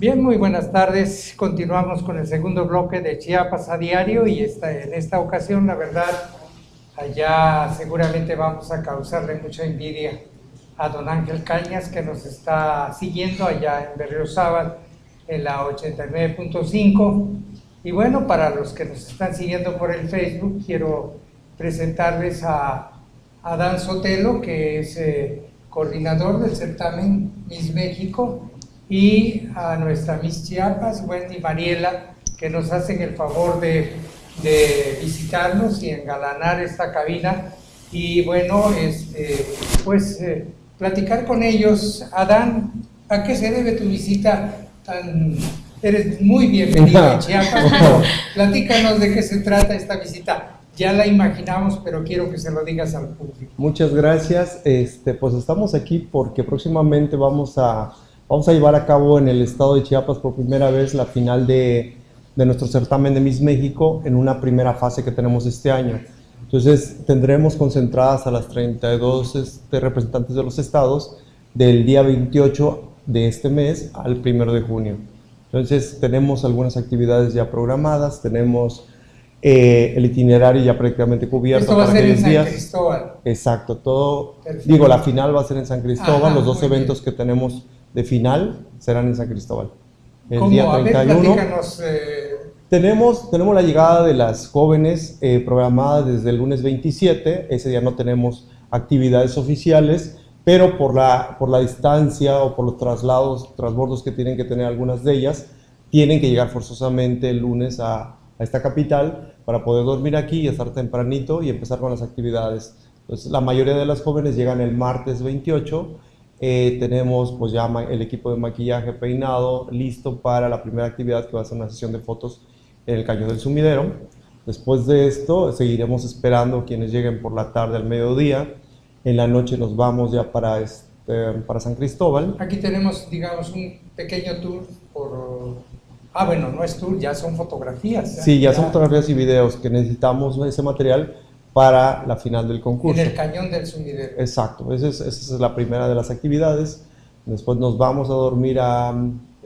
Bien, muy buenas tardes. Continuamos con el segundo bloque de Chiapas a diario y esta, en esta ocasión, la verdad, allá seguramente vamos a causarle mucha envidia a don Ángel Cañas que nos está siguiendo allá en Berriozábal en la 89.5. Y bueno, para los que nos están siguiendo por el Facebook, quiero presentarles a Adán Sotelo, que es eh, coordinador del certamen Miss México, y a nuestra Miss Chiapas, Wendy Mariela, que nos hacen el favor de, de visitarnos y engalanar esta cabina. Y bueno, este, pues eh, platicar con ellos. Adán, ¿a qué se debe tu visita tan Eres muy bienvenido en Chiapas, platícanos de qué se trata esta visita. Ya la imaginamos, pero quiero que se lo digas al público. Muchas gracias. Este, pues estamos aquí porque próximamente vamos a, vamos a llevar a cabo en el estado de Chiapas por primera vez la final de, de nuestro certamen de Miss México en una primera fase que tenemos este año. Entonces tendremos concentradas a las 32 este, representantes de los estados del día 28 de este mes al 1 de junio. Entonces tenemos algunas actividades ya programadas, tenemos eh, el itinerario ya prácticamente cubierto. Esto va a ser en San Cristóbal. Exacto, todo, digo, la final va a ser en San Cristóbal, los dos eventos que tenemos de final serán en San Cristóbal. El día 31. eh... tenemos, tenemos la llegada de las jóvenes eh, programada desde el lunes 27, ese día no tenemos actividades oficiales, pero por la, por la distancia o por los traslados, transbordos que tienen que tener algunas de ellas, tienen que llegar forzosamente el lunes a, a esta capital para poder dormir aquí y estar tempranito y empezar con las actividades. Entonces, la mayoría de las jóvenes llegan el martes 28. Eh, tenemos pues ya el equipo de maquillaje peinado listo para la primera actividad que va a ser una sesión de fotos en el Cañón del Sumidero. Después de esto seguiremos esperando quienes lleguen por la tarde al mediodía en la noche nos vamos ya para, este, para San Cristóbal. Aquí tenemos, digamos, un pequeño tour por... Ah, bueno, no es tour, ya son fotografías. Sí, ya, son fotografías y videos que necesitamos ese material para la final del concurso. En el cañón del sumidero. Exacto, esa es, esa es la primera de las actividades. Después nos vamos a dormir a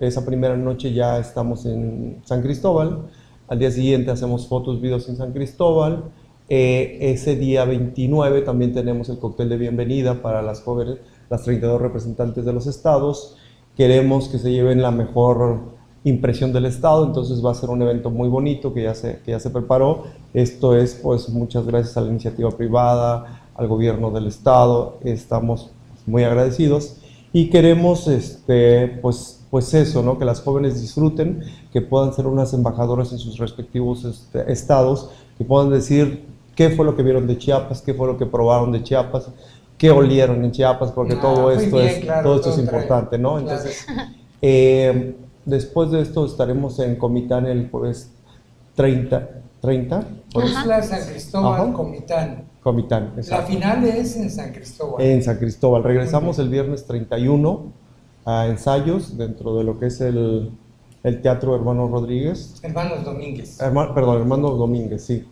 esa primera noche ya estamos en San Cristóbal. Al día siguiente hacemos fotos, videos en San Cristóbal. Eh, ese día 29 también tenemos el cóctel de bienvenida para las jóvenes, las 32 representantes de los estados. Queremos que se lleven la mejor impresión del estado, entonces va a ser un evento muy bonito que ya se, que ya se preparó. Esto es pues muchas gracias a la iniciativa privada, al gobierno del estado, estamos muy agradecidos y queremos este, pues, pues eso, ¿no? que las jóvenes disfruten, que puedan ser unas embajadoras en sus respectivos este, estados, que puedan decir qué fue lo que vieron de Chiapas, qué fue lo que probaron de Chiapas, qué olieron en Chiapas, porque ah, todo, esto es, todo esto es importante, ¿no? Entonces, eh, después de esto estaremos en Comitán el jueves 30. 30 la San Cristóbal, Comitán. Comitán, exacto. La final es en San Cristóbal. En San Cristóbal. Regresamos el viernes 31 a ensayos dentro de lo que es el, el Teatro Hermanos Rodríguez. Hermanos Domínguez. perdón, Hermanos Domínguez, sí.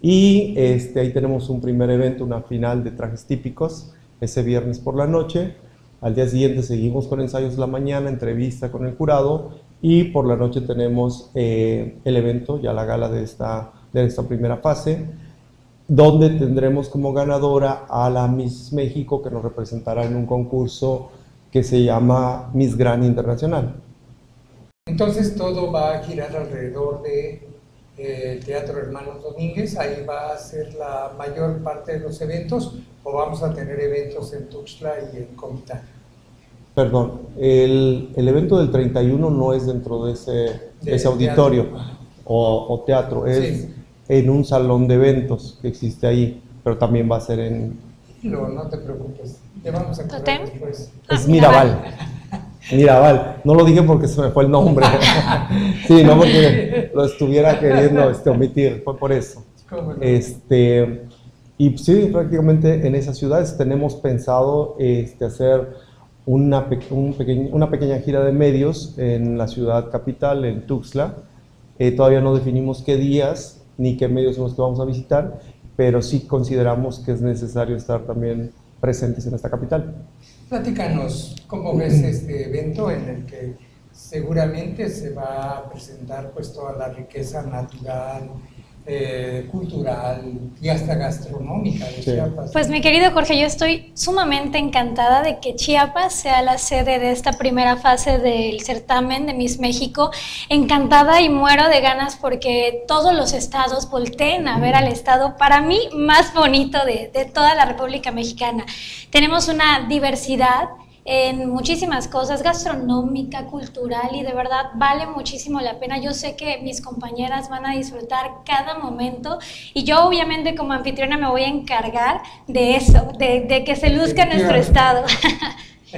Y este, ahí tenemos un primer evento, una final de trajes típicos, ese viernes por la noche. Al día siguiente seguimos con ensayos de la mañana, entrevista con el jurado y por la noche tenemos eh, el evento, ya la gala de esta, de esta primera fase, donde tendremos como ganadora a la Miss México que nos representará en un concurso que se llama Miss Gran Internacional. Entonces todo va a girar alrededor de el Teatro Hermanos Domínguez, ahí va a ser la mayor parte de los eventos, o vamos a tener eventos en Tuxtla y en Comitán. Perdón, el, el, evento del 31 no es dentro de ese, ese auditorio o, teatro, es en un salón de eventos que existe ahí, pero también va a ser en... No, no te preocupes, te vamos a después. Es Mirabal. Mirabal, no lo dije porque se me fue el nombre. sí, no porque lo estuviera queriendo este, omitir, fue por eso. Este, y sí, prácticamente en esas ciudades tenemos pensado este, hacer una, un una pequeña gira de medios en la ciudad capital, en Tuxtla. Eh, todavía no definimos qué días ni qué medios son los que vamos a visitar, pero sí consideramos que es necesario estar también presentes en esta capital. Platícanos, ¿cómo ves este evento en el que seguramente se va a presentar pues toda la riqueza natural, eh, cultural y hasta gastronómica de Chiapas. Pues mi querido Jorge, yo estoy sumamente encantada de que Chiapas sea la sede de esta primera fase del certamen de Miss México. Encantada y muero de ganas porque todos los estados volteen a ver al estado para mí más bonito de, de toda la República Mexicana. Tenemos una diversidad en muchísimas cosas, gastronómica, cultural, y de verdad vale muchísimo la pena. Yo sé que mis compañeras van a disfrutar cada momento y yo obviamente como anfitriona me voy a encargar de eso, de, que se luzca nuestro estado.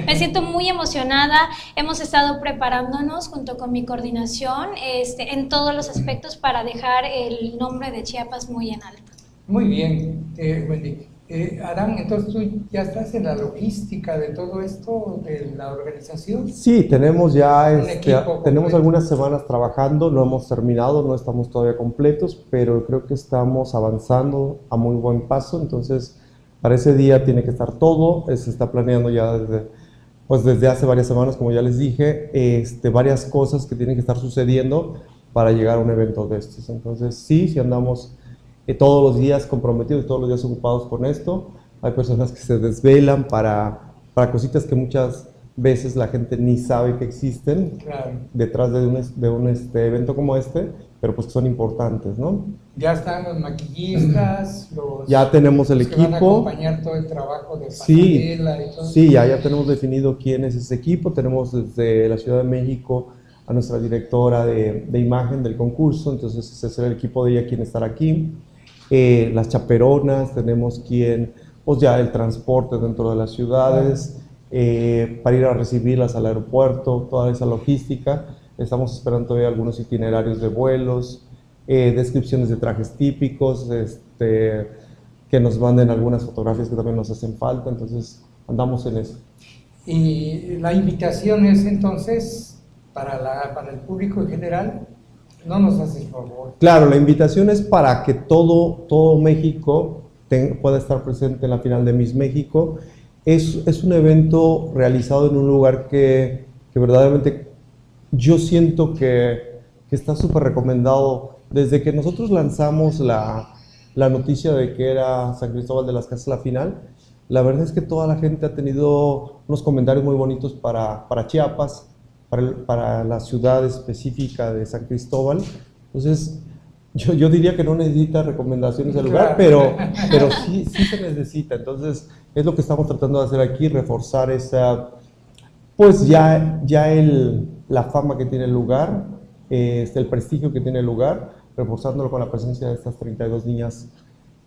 Me siento muy emocionada. Hemos estado preparándonos junto con mi coordinación este, en todos los aspectos para dejar el nombre de Chiapas muy en alto. Muy bien, eh, Wendy. Eh, Adán, entonces tú ya estás en la logística de todo esto, de la organización. Sí, tenemos ya este, tenemos algunas semanas trabajando, no hemos terminado, no estamos todavía completos, pero creo que estamos avanzando a muy buen paso, entonces para ese día tiene que estar todo, se está planeando ya desde, pues desde hace varias semanas, como ya les dije, este, varias cosas que tienen que estar sucediendo para llegar a un evento de estos. Entonces sí, sí andamos todos los días comprometidos, todos los días ocupados con esto. Hay personas que se desvelan para, para cositas que muchas veces la gente ni sabe que existen detrás de un, de un este, evento como este, pero pues que son importantes, ¿no? Ya están los maquillistas, los... Ya tenemos el los equipo. Que van a acompañar todo el trabajo de sí, y todo. Sí, ya, ya tenemos definido quién es ese equipo. Tenemos desde la Ciudad de México a nuestra directora de, de imagen del concurso, entonces ese es el equipo de ella quien estará aquí. Eh, las chaperonas, tenemos quien, pues ya el transporte dentro de las ciudades, eh, para ir a recibirlas al aeropuerto, toda esa logística. Estamos esperando todavía algunos itinerarios de vuelos, eh, descripciones de trajes típicos, este, que nos manden algunas fotografías que también nos hacen falta, entonces andamos en eso. Y la invitación es entonces para, la, para el público en general no nos haces favor. Claro, la invitación es para que todo, todo México pueda estar presente en la final de Miss México. Es, es un evento realizado en un lugar que, que verdaderamente yo siento que, que está súper recomendado. Desde que nosotros lanzamos la, la noticia de que era San Cristóbal de las Casas la final, la verdad es que toda la gente ha tenido unos comentarios muy bonitos para, para Chiapas, para, la ciudad específica de San Cristóbal. Entonces, yo, yo diría que no necesita recomendaciones del lugar, pero, pero sí, sí se necesita. Entonces, es lo que estamos tratando de hacer aquí, reforzar esa, pues ya, ya el, la fama que tiene el lugar, este, el prestigio que tiene el lugar, reforzándolo con la presencia de estas 32 niñas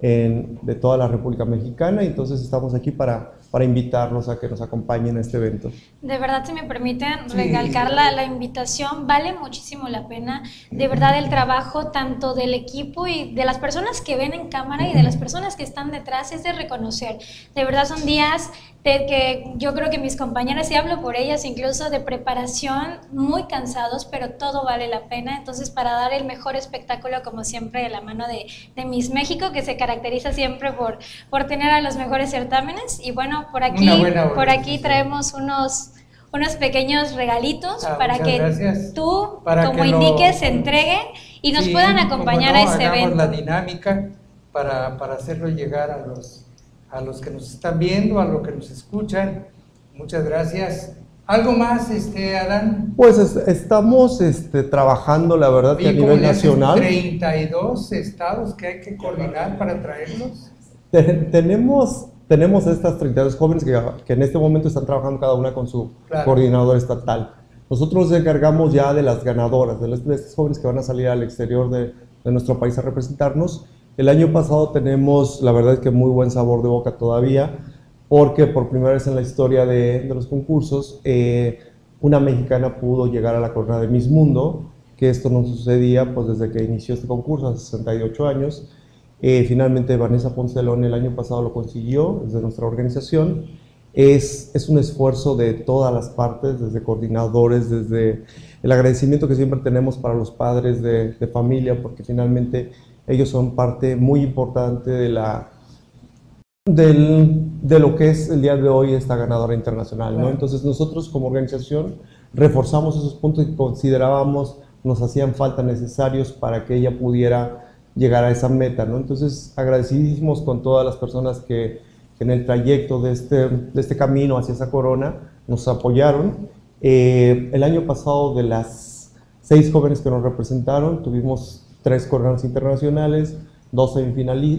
de toda la República Mexicana. Entonces estamos aquí para para invitarlos a que nos acompañen a este evento. De verdad, si me permiten recalcar la, la, invitación, vale muchísimo la pena, de verdad, el trabajo tanto del equipo y de las personas que ven en cámara y de las personas que están detrás, es de reconocer. De verdad, son días de que yo creo que mis compañeras, y hablo por ellas, incluso de preparación, muy cansados, pero todo vale la pena. Entonces, para dar el mejor espectáculo, como siempre, de la mano de, de Miss México, que se caracteriza siempre por, por tener a los mejores certámenes. Y bueno, por aquí, por aquí traemos unos unos pequeños regalitos ah, para que tú, como indiques, se entreguen y nos puedan acompañar a este evento. la dinámica para, para hacerlo llegar a los a los que nos están viendo, a los que nos escuchan. Muchas gracias. ¿Algo más, este, Adán? Pues estamos este, trabajando, la verdad, que a nivel nacional. 32 estados que hay que coordinar para traerlos. tenemos, tenemos estas 32 jóvenes que, que, en este momento están trabajando cada una con su coordinador estatal. Nosotros nos encargamos ya de las ganadoras, de, los, de estos jóvenes que van a salir al exterior de, de nuestro país a representarnos el año pasado tenemos, la verdad es que muy buen sabor de boca todavía, porque por primera vez en la historia de, los concursos, eh, una mexicana pudo llegar a la corona de Miss Mundo, que esto no sucedía pues desde que inició este concurso, hace 68 años. Eh, finalmente Vanessa Poncelón el año pasado lo consiguió desde nuestra organización. Es, es un esfuerzo de todas las partes, desde coordinadores, desde el agradecimiento que siempre tenemos para los padres de, de familia, porque finalmente ellos son parte muy importante de, la, del, de lo que es el día de hoy esta ganadora internacional. ¿no? Entonces nosotros como organización reforzamos esos puntos que considerábamos nos hacían falta necesarios para que ella pudiera llegar a esa meta, ¿no? Entonces, agradecidísimos con todas las personas que, en el trayecto de este, de este camino hacia esa corona nos apoyaron. Eh, el año pasado, de las seis jóvenes que nos representaron, tuvimos tres coronas internacionales, dos,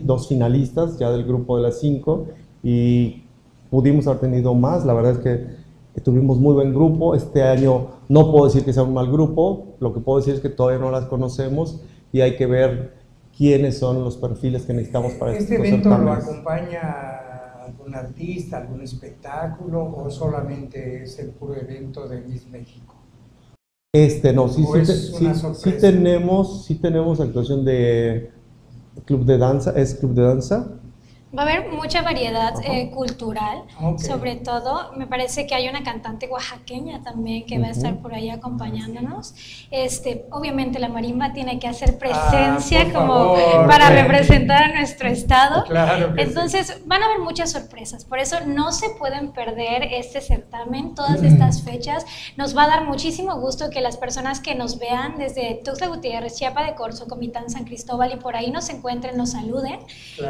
dos finalistas ya del grupo de las cinco y pudimos haber tenido más. La verdad es que tuvimos muy buen grupo. Este año no puedo decir que sea un mal grupo, lo que puedo decir es que todavía no las conocemos y hay que ver quiénes son los perfiles que necesitamos para ¿Este evento lo acompaña algún artista, algún espectáculo o solamente es el puro evento de Miss México? Este, no, sí, sí, sí, tenemos, sí tenemos actuación de club de danza, es club de danza, Va a haber mucha variedad eh, cultural, sobre todo me parece que hay una cantante oaxaqueña también que va a estar por ahí acompañándonos. Este, obviamente la marimba tiene que hacer presencia ah, como para representar a nuestro estado. Entonces van a haber muchas sorpresas, por eso no se pueden perder este certamen, todas estas fechas. Nos va a dar muchísimo gusto que las personas que nos vean desde Tuxtla Gutiérrez, Chiapa de Corzo, Comitán, San Cristóbal y por ahí nos encuentren, nos saluden.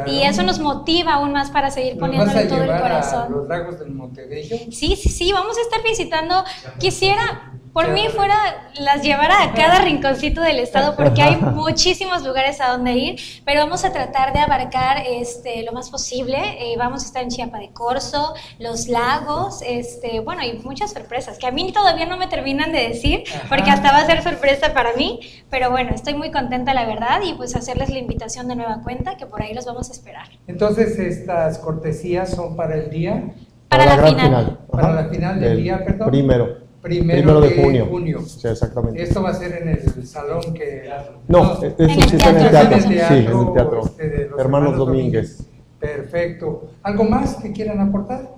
Y eso nos motiva aún más para seguir poniéndole todo el corazón. los lagos del Montebello? Sí, sí, sí, vamos a estar visitando. Quisiera por mí fuera las llevara a cada rinconcito del estado porque hay muchísimos lugares a donde ir, pero vamos a tratar de abarcar este, lo más posible. Eh, vamos a estar en Chiapa de Corzo, los lagos, este, bueno, hay muchas sorpresas que a mí todavía no me terminan de decir porque hasta va a ser sorpresa para mí, pero bueno, estoy muy contenta la verdad y pues hacerles la invitación de nueva cuenta que por ahí los vamos a esperar. Entonces, estas cortesías son para el día. Para, la, final. Para la final del día, perdón. Primero primero, de, junio. Sí, exactamente. Esto va a ser en el salón que... No, eso sí está en el teatro. Sí, es el teatro. Este, hermanos, Domínguez. Perfecto. ¿Algo más que quieran aportar?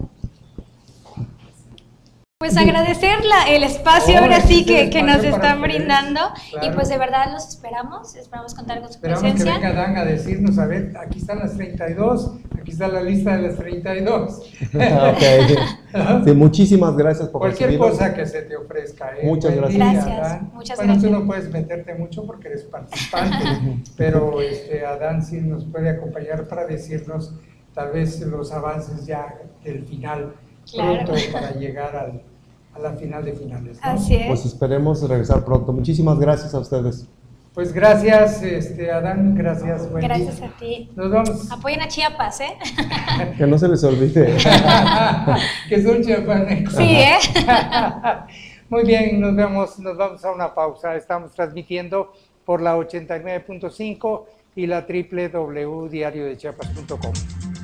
Pues agradecer el espacio ahora sí que, que nos están brindando y pues de verdad los esperamos, esperamos contar con su esperamos presencia. que venga Dan a decirnos, a ver, aquí están las 32, aquí está la lista de las 32. okay. sí, muchísimas gracias por Cualquier cosa que se te ofrezca. ¿eh? Muchas gracias. gracias. Muchas bueno, gracias. tú no puedes meterte mucho porque eres participante, pero este, Adán sí nos puede acompañar para decirnos tal vez los avances ya del final pronto para llegar al, a la final de finales. Así es. Pues esperemos regresar pronto. Muchísimas gracias a ustedes. Pues gracias, este, Adán, gracias. Wendy. Gracias a ti. Nos vamos. Apoyen a Chiapas, ¿eh? que no se les olvide. que son chiapanecos. Sí, ¿eh? Muy bien, nos vemos, nos vamos a una pausa. Estamos transmitiendo por la 89.5 y la www.diariodechiapas.com.